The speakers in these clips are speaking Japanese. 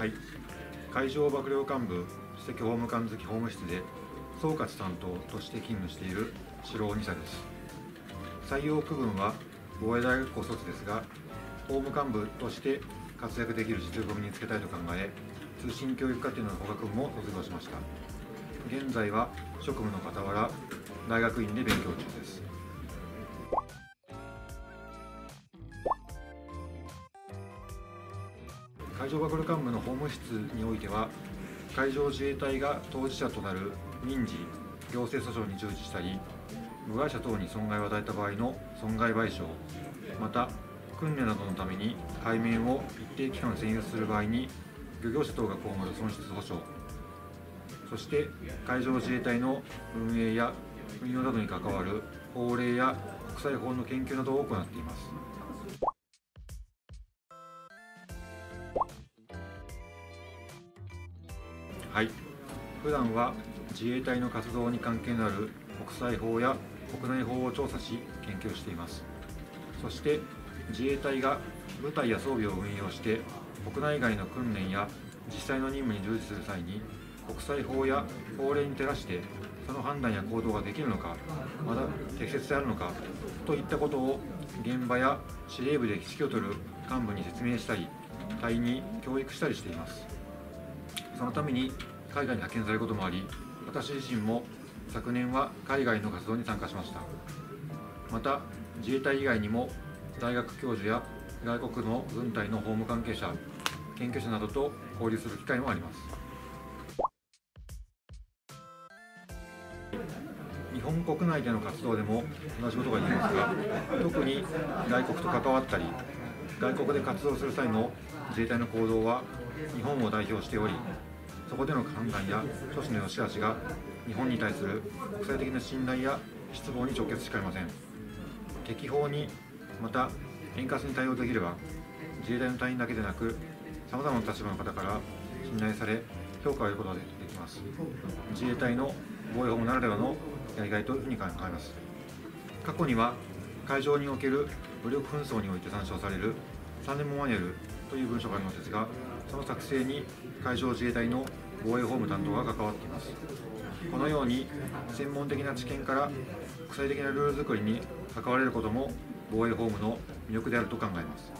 はい。海上幕僚監部首席法務官付法務室で総括担当として勤務している城尾二佐です。採用区分は防衛大学校卒ですが法務幹部として活躍できる実力を身につけたいと考え通信教育課程の法学部も卒業しました。現在は職務の傍ら大学院で勉強中です。海上幕僚監部の法務室においては海上自衛隊が当事者となる民事行政訴訟に従事したり部外者等に損害を与えた場合の損害賠償また訓練などのために海面を一定期間占有する場合に漁業者等が被る損失補償そして海上自衛隊の運営や運用などに関わる法令や国際法の研究などを行っています。はい。普段は自衛隊の活動に関係のある国際法や国内法を調査し研究しています。そして自衛隊が部隊や装備を運用して国内外の訓練や実際の任務に従事する際に国際法や法令に照らしてその判断や行動ができるのかまた適切であるのかといったことを現場や司令部で指揮を執る幹部に説明したり隊員に教育したりしています。そのために海外に派遣されることもあり私自身も昨年は海外の活動に参加しました。また自衛隊以外にも大学教授や外国の軍隊の法務関係者研究者などと交流する機会もあります。日本国内での活動でも同じことが言えますが特に外国と関わったり外国で活動する際の自衛隊の行動は日本を代表しておりそこでの判断や諸子の良し悪しが日本に対する国際的な信頼や失望に直結しかねません。適法にまた円滑に対応できれば自衛隊の隊員だけでなくさまざまな立場の方から信頼され評価を得ることができます。自衛隊の防衛法ならではのやりがいというふうに考えます。過去には海上における武力紛争において参照される3年もマニュアルという文書があるのですがその作成に海上自衛隊の防衛法務担当が関わっています。このように専門的な知見から国際的なルール作りに関われることも防衛法務の魅力であると考えます。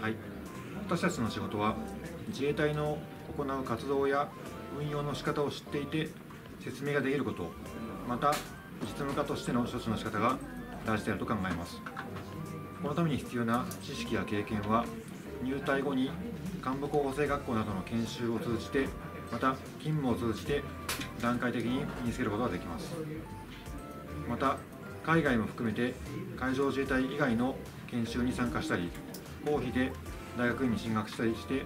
はい。私たちの仕事は自衛隊の行う活動や運用の仕方を知っていて説明ができることまた実務家としての処置の仕方が大事であると考えます。このために必要な知識や経験は入隊後に幹部候補生学校などの研修を通じてまた勤務を通じて段階的に身につけることができます。また海外も含めて海上自衛隊以外の研修に参加したり公費で大学院に進学したりして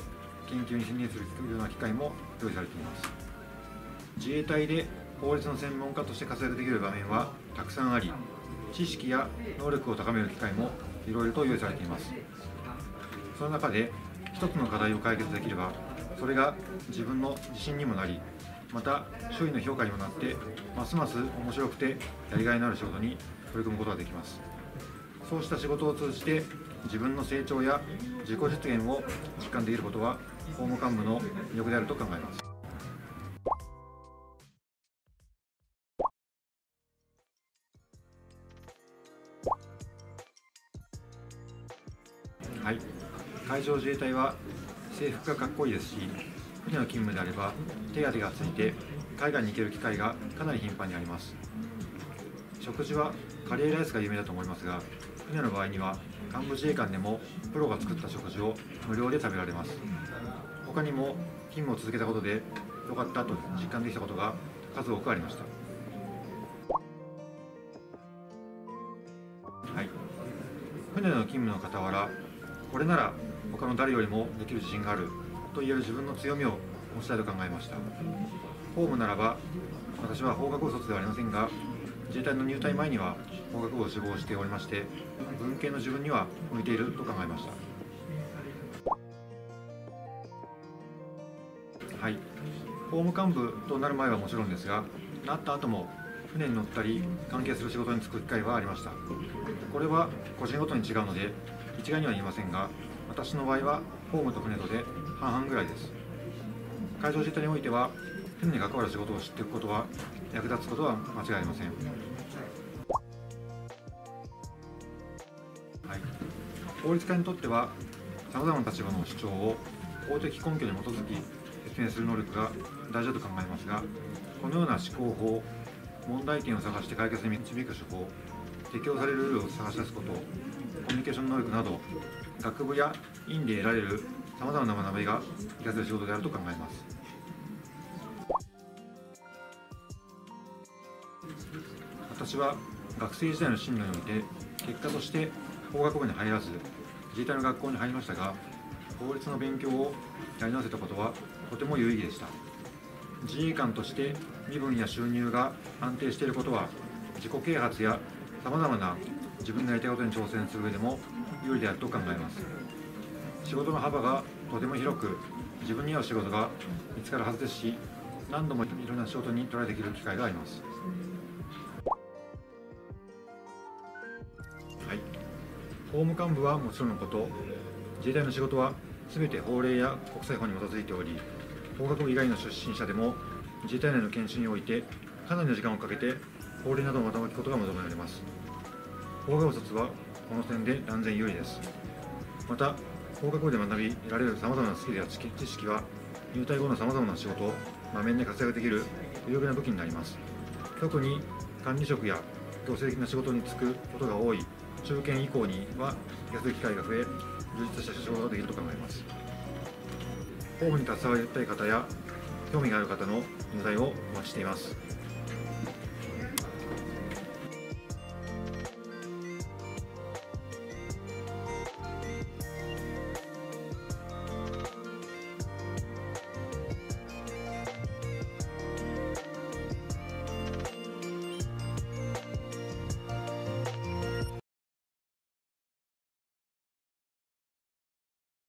研究に専念するような機会も用意されています。自衛隊で法律の専門家として活躍できる場面はたくさんあり知識や能力を高める機会もいろいろと用意されています。その中で一つの課題を解決できればそれが自分の自信にもなりまた周囲の評価にもなってますます面白くてやりがいのある仕事に取り組むことができます。そうした仕事を通じて自分の成長や自己実現を実感できることは法務幹部の魅力であると考えます。はい。海上自衛隊は制服がかっこいいですし船の勤務であれば手当がついて海外に行ける機会がかなり頻繁にあります。食事はカレーライスが有名だと思いますが船の場合には幹部自衛官でもプロが作った食事を無料で食べられます。他にも勤務を続けたことで良かったと実感できたことが数多くありました。はい。船の勤務の傍らこれなら他の誰よりもできる自信があると言える自分の強みを持ちたいと考えました。法務ならば私は法学部卒ではありませんが自衛隊の入隊前には法学部を志望しておりまして文系の自分には向いていると考えました。はい。法務幹部となる前はもちろんですがなった後も船に乗ったり関係する仕事に就く機会はありました。これは個人ごとに違うので一概には言いませんが私の場合はホームと船とで半々ぐらいです。海上自衛隊においては船に関わる仕事を知っておくことは役立つことは間違いありません、はい、法律家にとってはさまざまな立場の主張を法的根拠に基づき説明する能力が大事だと考えますがこのような思考法問題点を探して解決に導く手法適用されるルールを探し出すことコミュニケーション能力など学部や院で得られるさまざまな学びが生かせる仕事であると考えます。私は学生時代の進路において結果として法学部に入らず自衛隊の学校に入りましたが法律の勉強をやり直せたことはとても有意義でした。自衛官として身分や収入が安定していることは自己啓発やさまざまな自分のやりたいことに挑戦する上でも有利であると考えます。仕事の幅がとても広く自分に合う仕事が見つかるはずですし何度もいろんな仕事にトライできる機会があります。はい。法務幹部はもちろんのこと自衛隊の仕事は全て法令や国際法に基づいており法学部以外の出身者でも自衛隊内の研修においてかなりの時間をかけて法令などを学ぶことが求められます。法学部卒はこの点で断然有利ですまた法学部で学び得られるさまざまなスキルや知識は入隊後のさまざまな仕事を場面で活躍できる有力な武器になります特に管理職や行政的な仕事に就くことが多い中堅以降には活躍機会が増え充実した仕事ができると考えます法務に携わりたい方や興味がある方の入隊をお待ちしています